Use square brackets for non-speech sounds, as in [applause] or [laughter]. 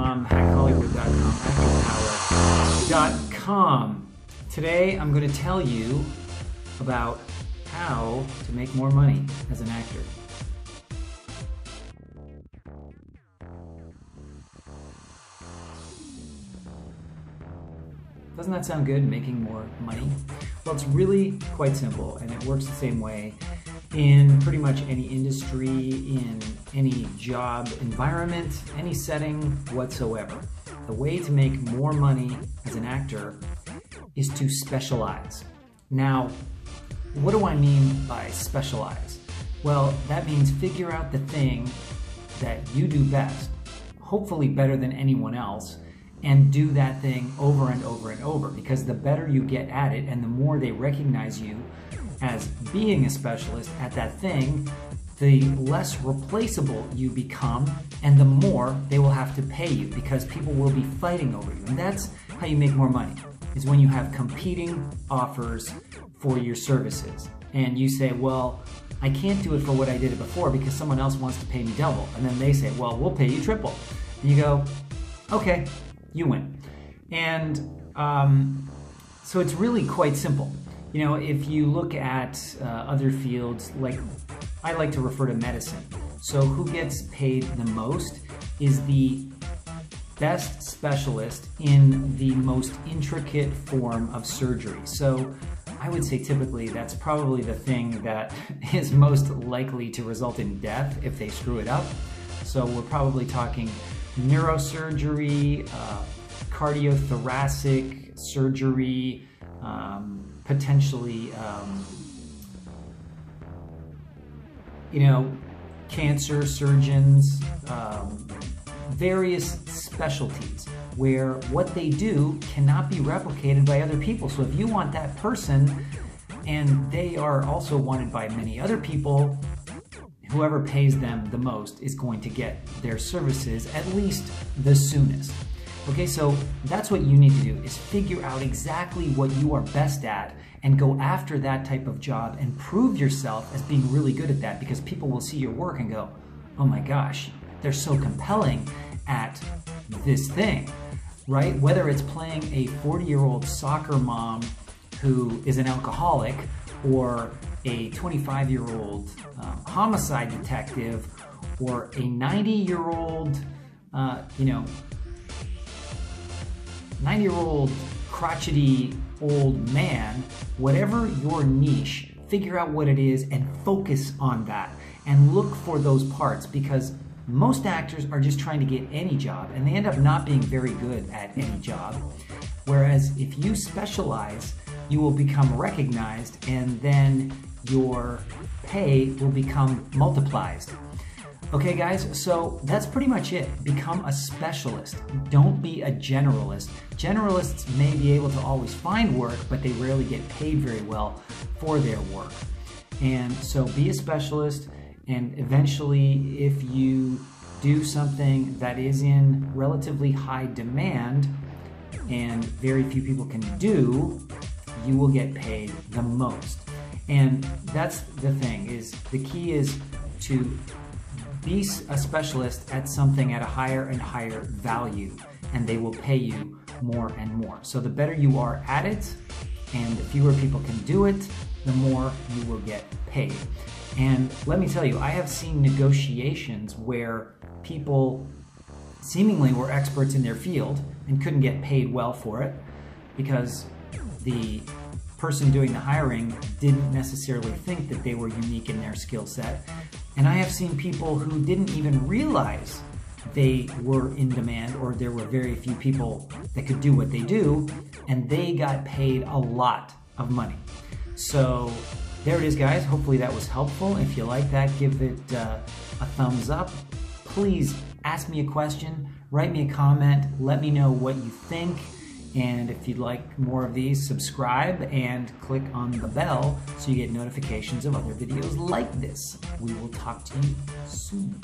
Hollywood.com. Today I'm going to tell you about how to make more money as an actor. Doesn't that sound good, making more money? Well, it's really quite simple and it works the same way in pretty much any industry, in any job environment, any setting whatsoever. The way to make more money as an actor is to specialize. Now, what do I mean by specialize? Well, that means figure out the thing that you do best, hopefully better than anyone else, and do that thing over and over and over because the better you get at it and the more they recognize you as being a specialist at that thing, the less replaceable you become and the more they will have to pay you because people will be fighting over you. And that's how you make more money is when you have competing offers for your services. And you say, well, I can't do it for what I did it before because someone else wants to pay me double. And then they say, well, we'll pay you triple. And you go, okay, you win. And um, so it's really quite simple. You know, if you look at uh, other fields, like I like to refer to medicine. So who gets paid the most is the best specialist in the most intricate form of surgery. So I would say typically that's probably the thing that [laughs] is most likely to result in death if they screw it up. So we're probably talking neurosurgery, uh, cardiothoracic surgery, um, potentially, um, you know, cancer surgeons, um, various specialties where what they do cannot be replicated by other people. So if you want that person and they are also wanted by many other people, whoever pays them the most is going to get their services at least the soonest. Okay, so that's what you need to do is figure out exactly what you are best at and go after that type of job and prove yourself as being really good at that because people will see your work and go, "Oh my gosh, they're so compelling at this thing." Right? Whether it's playing a 40-year-old soccer mom who is an alcoholic or a 25-year-old um, homicide detective or a 90-year-old uh, you know 90 year old crotchety old man, whatever your niche, figure out what it is and focus on that and look for those parts because most actors are just trying to get any job and they end up not being very good at any job. Whereas if you specialize, you will become recognized and then your pay will become multiplied. Okay, guys, so that's pretty much it. Become a specialist. Don't be a generalist. Generalists may be able to always find work, but they rarely get paid very well for their work. And so be a specialist, and eventually, if you do something that is in relatively high demand and very few people can do, you will get paid the most. And that's the thing is the key is to be a specialist at something at a higher and higher value, and they will pay you more and more. So the better you are at it, and the fewer people can do it, the more you will get paid. And let me tell you, I have seen negotiations where people seemingly were experts in their field and couldn't get paid well for it because the person doing the hiring didn't necessarily think that they were unique in their skill set. And I have seen people who didn't even realize they were in demand or there were very few people that could do what they do, and they got paid a lot of money. So there it is, guys. Hopefully that was helpful. If you like that, give it uh, a thumbs up. Please ask me a question, write me a comment, let me know what you think. And if you'd like more of these, subscribe and click on the bell so you get notifications of other videos like this. We will talk to you soon.